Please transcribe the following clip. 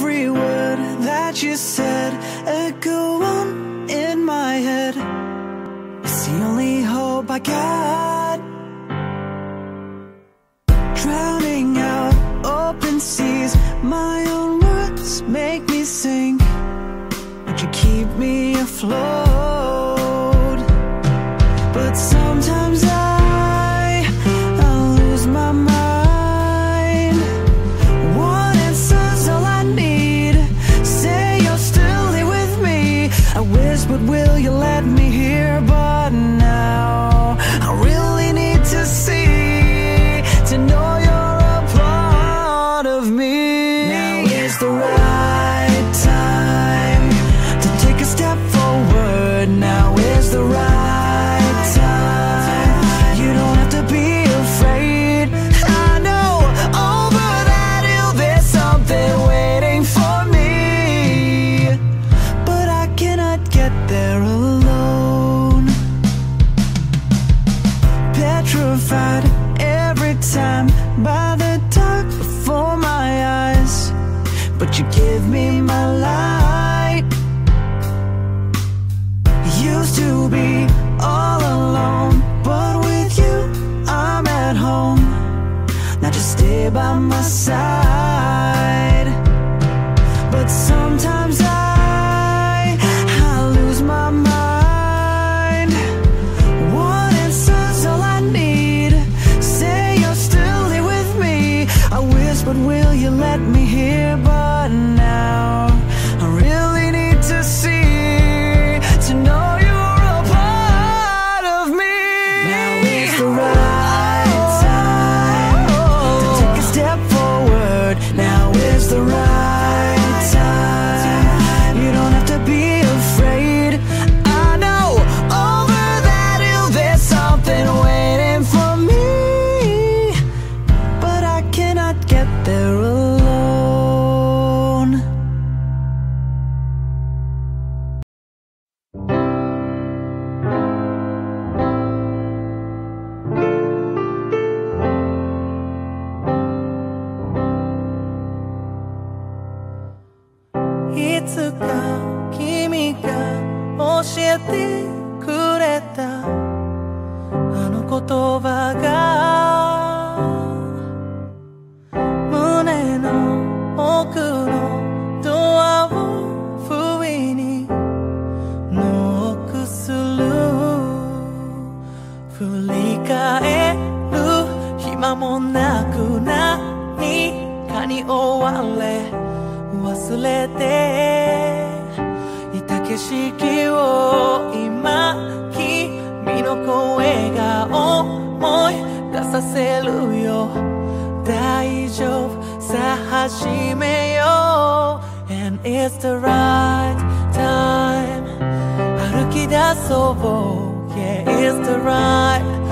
Every word that you said echo on in my head. It's the only hope I got. Drowning out open seas, my own words make me sing. Would you keep me afloat? But sometimes you let me hear? But now I really need to see to know you're a part of me. Now is the right there alone. Petrified every time by the dark before my eyes, but you give me my but will you let me hear? But えてくれた。あの言葉が。胸の奥のドアを不意に。ノックする」「振り返る暇もなく何かに追われ」忘れて。景色を今君の声が思い出させるよ大丈夫さあ始めよう And it's the right time 歩き出そう Yeah it's the right time